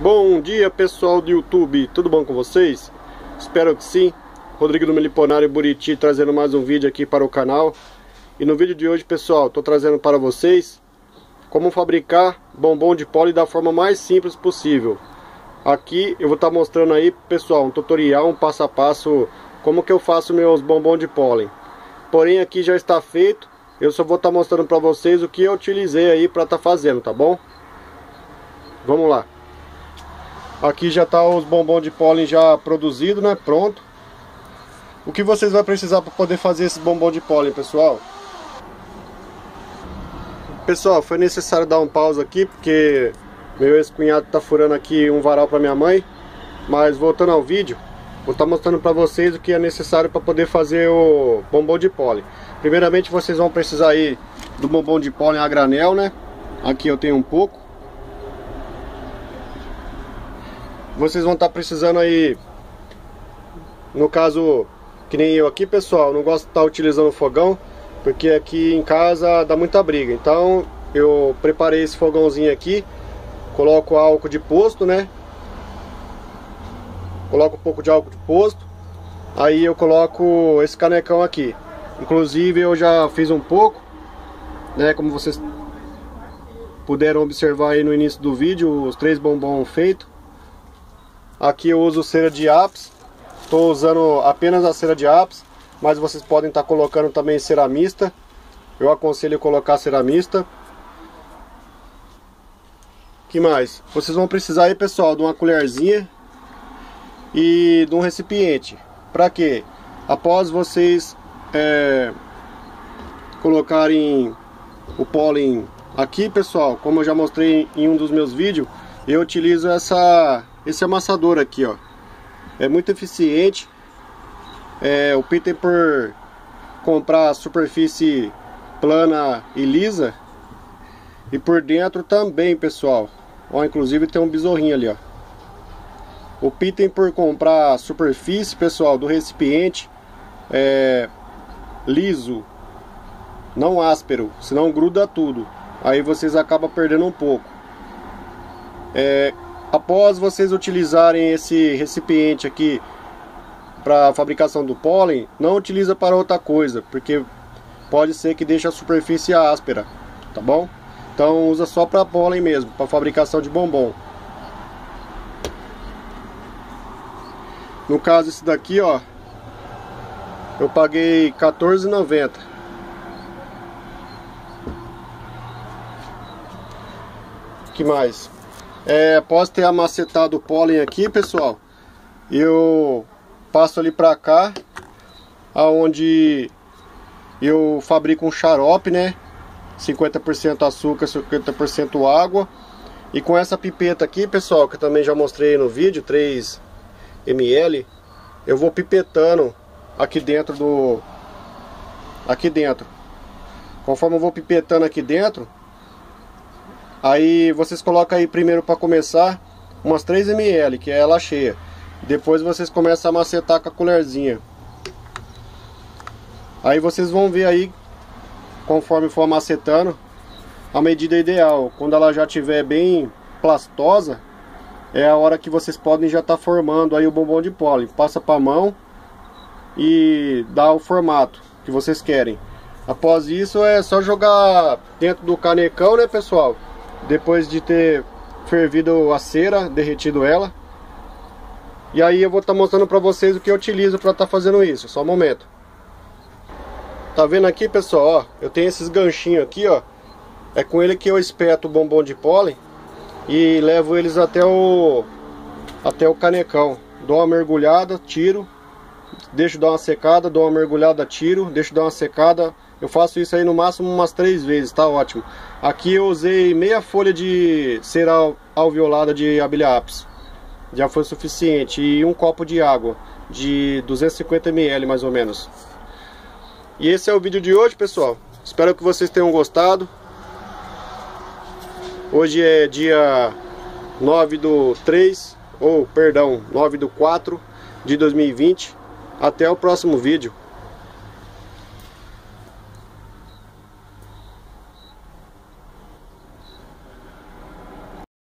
Bom dia pessoal do YouTube, tudo bom com vocês? Espero que sim. Rodrigo do Meliponário Buriti trazendo mais um vídeo aqui para o canal. E no vídeo de hoje, pessoal, estou trazendo para vocês como fabricar bombom de pólen da forma mais simples possível. Aqui eu vou estar tá mostrando aí, pessoal, um tutorial, um passo a passo, como que eu faço meus bombom de pólen. Porém aqui já está feito, eu só vou estar tá mostrando para vocês o que eu utilizei aí para estar tá fazendo, tá bom? Vamos lá. Aqui já está os bombons de pólen já produzido, né? Pronto. O que vocês vão precisar para poder fazer esse bombom de pólen, pessoal? Pessoal, foi necessário dar um pausa aqui porque meu ex-cunhado está furando aqui um varal para minha mãe. Mas voltando ao vídeo, vou estar tá mostrando para vocês o que é necessário para poder fazer o bombom de pólen. Primeiramente vocês vão precisar aí do bombom de pólen a granel, né? Aqui eu tenho um pouco. Vocês vão estar tá precisando aí, no caso, que nem eu aqui, pessoal, não gosto de estar tá utilizando fogão, porque aqui em casa dá muita briga. Então, eu preparei esse fogãozinho aqui, coloco álcool de posto, né? Coloco um pouco de álcool de posto, aí eu coloco esse canecão aqui. Inclusive, eu já fiz um pouco, né? Como vocês puderam observar aí no início do vídeo, os três bombons feitos. Aqui eu uso cera de ápice. Estou usando apenas a cera de ápice, mas vocês podem estar tá colocando também ceramista. Eu aconselho colocar ceramista. que mais? Vocês vão precisar aí, pessoal, de uma colherzinha e de um recipiente. Para quê? Após vocês é, colocarem o pólen aqui, pessoal, como eu já mostrei em um dos meus vídeos, eu utilizo essa esse amassador aqui, ó. É muito eficiente. É, optem por comprar superfície plana e lisa. E por dentro também, pessoal. Ó, inclusive tem um besorrinho ali, ó. Optem por comprar superfície, pessoal, do recipiente é, liso, não áspero, senão gruda tudo. Aí vocês acabam perdendo um pouco. É, Após vocês utilizarem esse recipiente aqui para fabricação do pólen, não utiliza para outra coisa, porque pode ser que deixe a superfície áspera, tá bom? Então usa só para pólen mesmo, para fabricação de bombom. No caso esse daqui, ó, eu paguei R$14,90. que mais? É, após ter amacetado o pólen aqui, pessoal, eu passo ali pra cá, aonde eu fabrico um xarope, né? 50% açúcar, 50% água. E com essa pipeta aqui, pessoal, que eu também já mostrei no vídeo, 3 ml, eu vou pipetando aqui dentro do aqui dentro. Conforme eu vou pipetando aqui dentro, Aí vocês colocam aí primeiro para começar umas 3 ml, que é ela cheia. Depois vocês começam a macetar com a colherzinha. Aí vocês vão ver aí, conforme for macetando, a medida ideal. Quando ela já estiver bem plastosa, é a hora que vocês podem já estar tá formando aí o bombom de pólen. Passa para a mão e dá o formato que vocês querem. Após isso é só jogar dentro do canecão, né pessoal? Depois de ter fervido a cera, derretido ela. E aí eu vou estar tá mostrando para vocês o que eu utilizo para estar tá fazendo isso, só um momento. Tá vendo aqui, pessoal, ó, eu tenho esses ganchinhos aqui, ó. É com ele que eu espeto o bombom de pólen e levo eles até o até o canecão. Dou uma mergulhada, tiro, deixo dar uma secada, dou uma mergulhada, tiro, deixo dar uma secada, eu faço isso aí no máximo umas três vezes, tá ótimo. Aqui eu usei meia folha de cera alveolada de abelha apis. Já foi suficiente. E um copo de água de 250 ml mais ou menos. E esse é o vídeo de hoje, pessoal. Espero que vocês tenham gostado. Hoje é dia 9 do 3, ou perdão, 9 do 4 de 2020. Até o próximo vídeo.